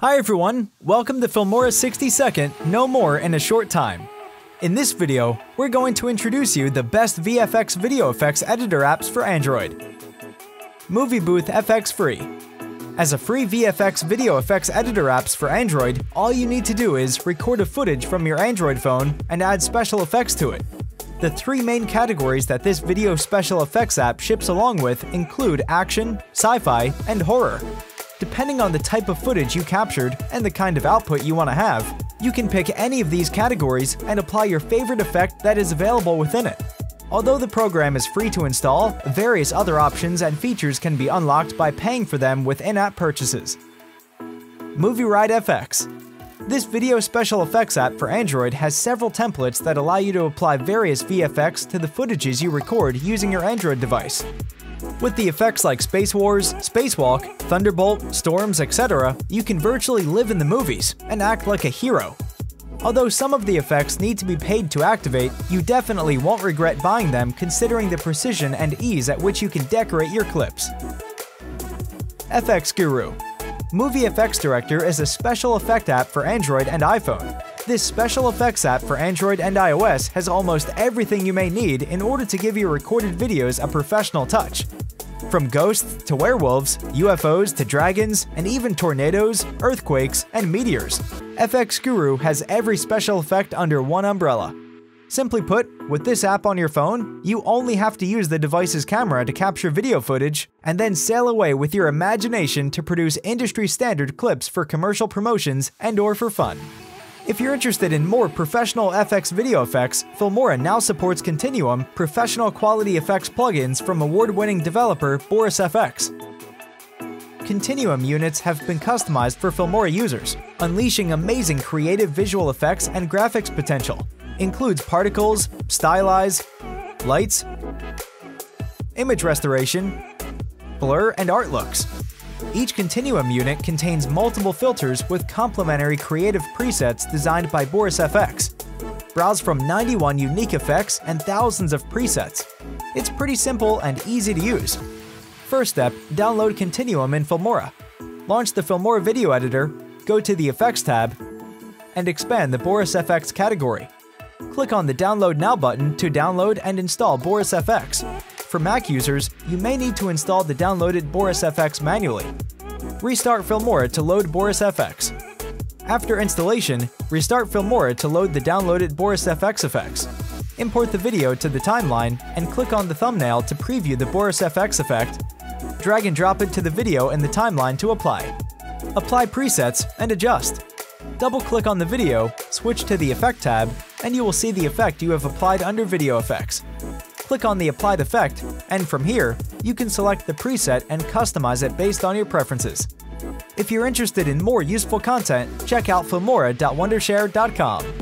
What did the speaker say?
Hi everyone, welcome to Filmora 60 Second, no more in a short time. In this video, we're going to introduce you the best VFX video effects editor apps for Android. Movie Booth FX Free. As a free VFX video effects editor apps for Android, all you need to do is record a footage from your Android phone and add special effects to it. The three main categories that this video special effects app ships along with include action, sci-fi, and horror. Depending on the type of footage you captured and the kind of output you want to have, you can pick any of these categories and apply your favorite effect that is available within it. Although the program is free to install, various other options and features can be unlocked by paying for them with in-app purchases. Movie Ride FX This video special effects app for Android has several templates that allow you to apply various VFX to the footages you record using your Android device. With the effects like Space Wars, Spacewalk, Thunderbolt, Storms, etc., you can virtually live in the movies and act like a hero. Although some of the effects need to be paid to activate, you definitely won't regret buying them considering the precision and ease at which you can decorate your clips. FX Guru Movie Effects Director is a special effect app for Android and iPhone. This special effects app for Android and iOS has almost everything you may need in order to give your recorded videos a professional touch. From ghosts to werewolves, UFOs to dragons, and even tornadoes, earthquakes, and meteors, FX Guru has every special effect under one umbrella. Simply put, with this app on your phone, you only have to use the device's camera to capture video footage and then sail away with your imagination to produce industry standard clips for commercial promotions and or for fun. If you're interested in more professional FX video effects, Filmora now supports Continuum professional quality effects plugins from award-winning developer Boris FX. Continuum units have been customized for Filmora users, unleashing amazing creative visual effects and graphics potential. Includes particles, stylize, lights, image restoration, blur, and art looks. Each Continuum unit contains multiple filters with complementary creative presets designed by Boris FX. Browse from 91 unique effects and thousands of presets. It's pretty simple and easy to use. First step, download Continuum in Filmora. Launch the Filmora Video Editor, go to the Effects tab, and expand the Boris FX category. Click on the Download Now button to download and install Boris FX. For Mac users, you may need to install the downloaded Boris FX manually. Restart Filmora to load Boris FX. After installation, restart Filmora to load the downloaded Boris FX effects. Import the video to the timeline and click on the thumbnail to preview the Boris FX effect. Drag and drop it to the video in the timeline to apply. Apply presets and adjust. Double-click on the video, switch to the Effect tab, and you will see the effect you have applied under Video Effects click on the applied effect, and from here, you can select the preset and customize it based on your preferences. If you're interested in more useful content, check out filmora.wondershare.com.